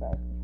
bye.